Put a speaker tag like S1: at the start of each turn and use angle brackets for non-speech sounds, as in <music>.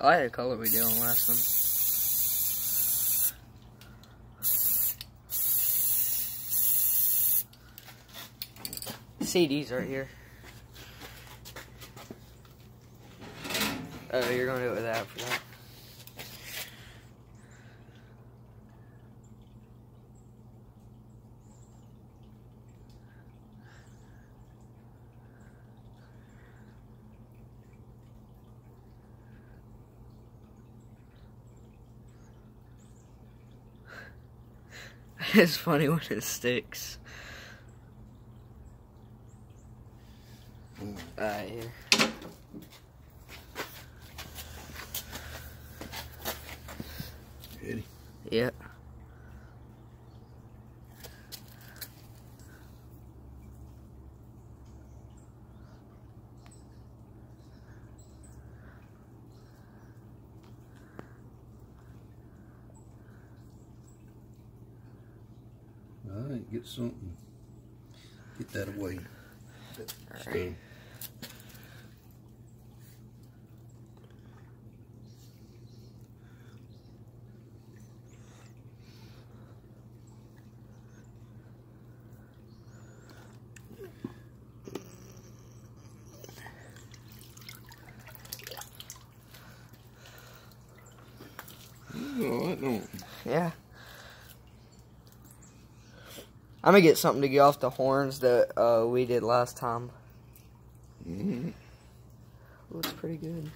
S1: I like the color we did on last one. CDs right here. Oh, you're gonna do it with that for that. <laughs> it's funny when it sticks. Alright, here.
S2: Ready?
S1: Yep.
S2: All right, get something. Get that away. That
S1: All right.
S2: Oh, that don't.
S1: Yeah. I'm gonna get something to get off the horns that uh, we did last time.
S2: Mm,
S1: Looks pretty good.